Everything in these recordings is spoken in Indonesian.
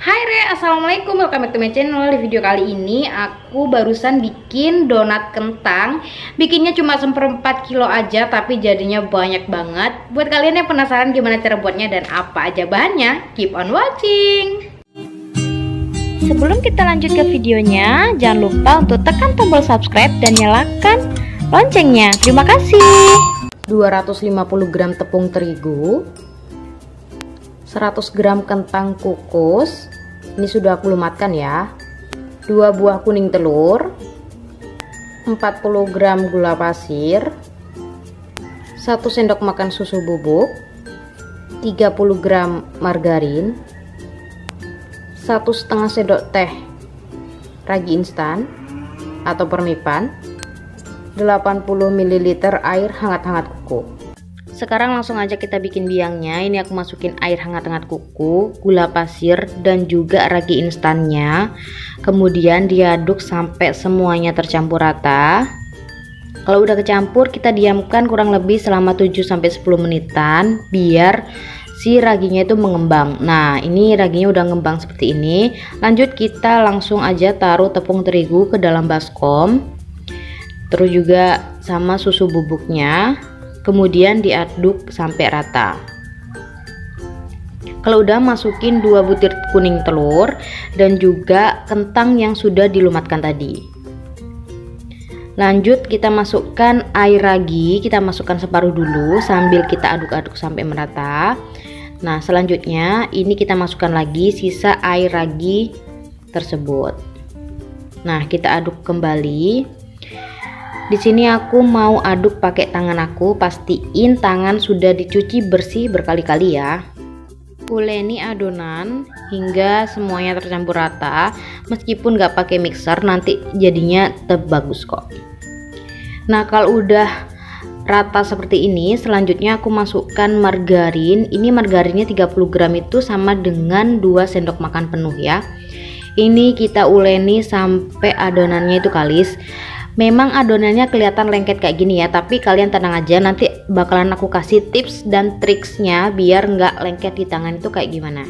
Hai Re, Assalamualaikum, welcome back to my channel. Di video kali ini aku barusan bikin donat kentang. Bikinnya cuma seperempat kilo aja tapi jadinya banyak banget. Buat kalian yang penasaran gimana cara buatnya dan apa aja bahannya Keep on watching. Sebelum kita lanjut ke videonya Jangan lupa untuk tekan tombol subscribe dan nyalakan loncengnya. Terima kasih. 250 gram tepung terigu 100 gram kentang kukus. Ini sudah aku lumatkan ya. 2 buah kuning telur. 40 gram gula pasir. 1 sendok makan susu bubuk. 30 gram margarin. 1 setengah sendok teh ragi instan atau permipan. 80 ml air hangat-hangat kuku sekarang langsung aja kita bikin biangnya. Ini aku masukin air hangat-hangat kuku, gula pasir, dan juga ragi instannya. Kemudian diaduk sampai semuanya tercampur rata. Kalau udah kecampur, kita diamkan kurang lebih selama 7-10 menitan biar si raginya itu mengembang. Nah, ini raginya udah ngembang seperti ini. Lanjut kita langsung aja taruh tepung terigu ke dalam baskom. Terus juga sama susu bubuknya kemudian diaduk sampai rata. Kalau udah masukin dua butir kuning telur dan juga kentang yang sudah dilumatkan tadi. Lanjut kita masukkan air ragi kita masukkan separuh dulu sambil kita aduk-aduk sampai merata. Nah selanjutnya ini kita masukkan lagi sisa air ragi tersebut. Nah kita aduk kembali di sini aku mau aduk pakai tangan aku, pastiin tangan sudah dicuci bersih berkali-kali ya. Uleni adonan hingga semuanya tercampur rata, meskipun nggak pakai mixer nanti jadinya tetap bagus kok. Nah kalau udah rata seperti ini, selanjutnya aku masukkan margarin. Ini margarinnya 30 gram itu sama dengan 2 sendok makan penuh ya. Ini kita uleni sampai adonannya itu kalis memang adonannya kelihatan lengket kayak gini ya tapi kalian tenang aja nanti bakalan aku kasih tips dan triksnya biar nggak lengket di tangan itu kayak gimana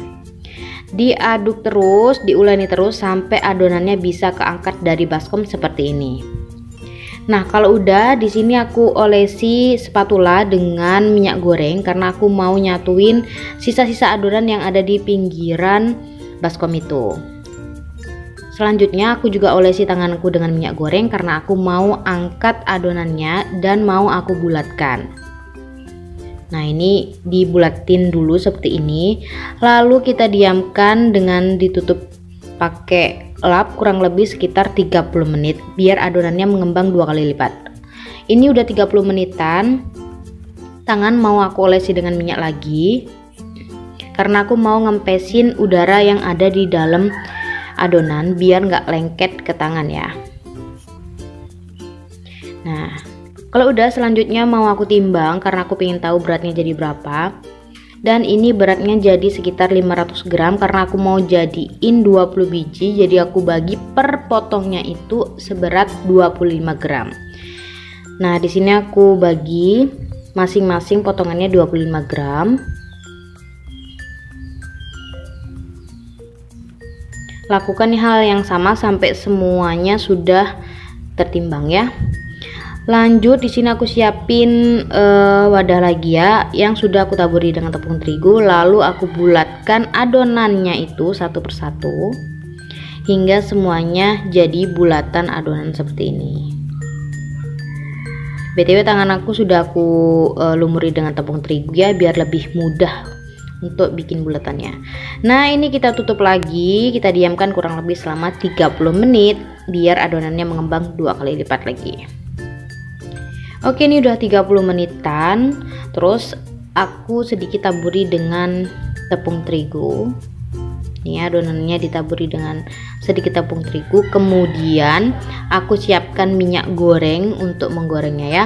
diaduk terus diuleni terus sampai adonannya bisa keangkat dari baskom seperti ini Nah, kalau udah di sini aku olesi spatula dengan minyak goreng karena aku mau nyatuin sisa-sisa adonan yang ada di pinggiran baskom itu. Selanjutnya aku juga olesi tanganku dengan minyak goreng karena aku mau angkat adonannya dan mau aku bulatkan. Nah ini dibulatin dulu seperti ini. Lalu kita diamkan dengan ditutup pakai lap kurang lebih sekitar 30 menit Biar adonannya mengembang dua kali lipat. Ini udah 30 menitan. Tangan mau aku olesi dengan minyak lagi Karena aku mau ngempesin udara yang ada di dalam adonan biar nggak lengket ke tangan ya. Nah kalau udah selanjutnya mau aku timbang karena aku ingin tahu beratnya jadi berapa. Dan ini beratnya jadi sekitar 500 gram karena aku mau jadiin 20 biji jadi aku bagi per potongnya itu seberat 25 gram. Nah di sini aku bagi masing-masing potongannya 25 gram lakukan hal yang sama sampai semuanya sudah tertimbang ya. Lanjut di sini aku siapin uh, wadah lagi ya yang sudah aku taburi dengan tepung terigu. Lalu aku bulatkan adonannya itu satu persatu hingga semuanya jadi bulatan adonan seperti ini. Btw tangan aku sudah aku uh, lumuri dengan tepung terigu ya biar lebih mudah untuk bikin bulatannya nah ini kita tutup lagi. Kita diamkan kurang lebih selama 30 menit biar adonannya mengembang dua kali lipat lagi. Oke ini udah 30 menitan. Terus aku sedikit taburi dengan tepung terigu. Ini adonannya ditaburi dengan sedikit tepung terigu. Kemudian aku siapkan minyak goreng untuk menggorengnya ya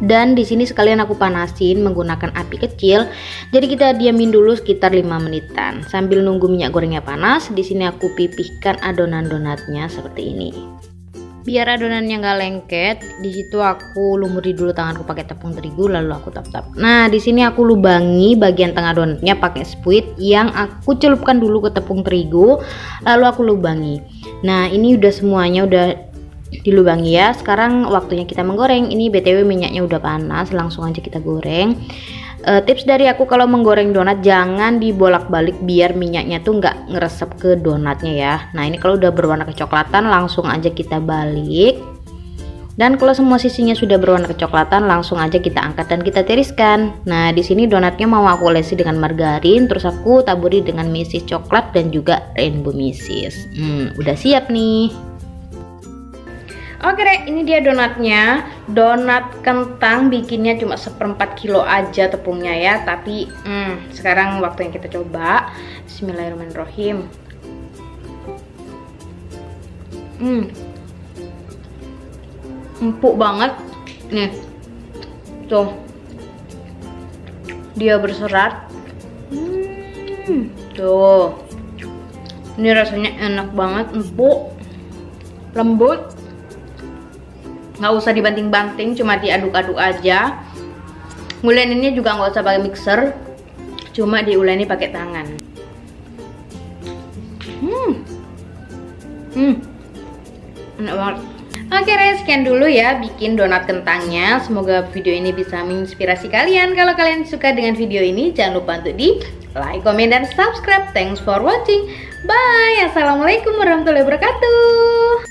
dan di sini sekalian aku panasin menggunakan api kecil. Jadi kita diamin dulu sekitar 5 menitan. Sambil nunggu minyak gorengnya panas di sini aku pipihkan adonan donatnya seperti ini. Biar adonannya nggak lengket di situ aku lumuri dulu tanganku pakai tepung terigu lalu aku tap tap nah di sini aku lubangi bagian tengah donatnya pakai spuit yang aku celupkan dulu ke tepung terigu lalu aku lubangi. Nah ini udah semuanya udah dilubangi ya sekarang waktunya kita menggoreng. Ini btw minyaknya udah panas langsung aja kita goreng. Uh, tips dari aku kalau menggoreng donat jangan dibolak-balik biar minyaknya tuh nggak ngeresep ke donatnya ya. Nah ini kalau udah berwarna kecoklatan langsung aja kita balik. Dan kalau semua sisinya sudah berwarna kecoklatan langsung aja kita angkat dan kita tiriskan. Nah di sini donatnya mau aku olesi dengan margarin terus aku taburi dengan misis coklat dan juga rainbow misis hmm, udah siap nih Oke deh, ini dia donatnya. Donat kentang bikinnya cuma seperempat kilo aja tepungnya ya. Tapi hmm, sekarang waktunya kita coba. Bismillahirrahmanirrahim. Hmm, empuk banget. Nih, tuh, dia berserat. Hmm, tuh, ini rasanya enak banget, empuk, lembut nggak usah dibanting-banting cuma diaduk-aduk aja. Nguleninnya juga nggak usah pakai mixer cuma diuleni pakai tangan. Hmm. Hmm. Enak banget. Oke okay, sekian dulu ya bikin donat kentangnya. Semoga video ini bisa menginspirasi kalian. Kalau kalian suka dengan video ini Jangan lupa untuk di like, comment, dan subscribe. Thanks for watching. Bye. Assalamualaikum warahmatullahi wabarakatuh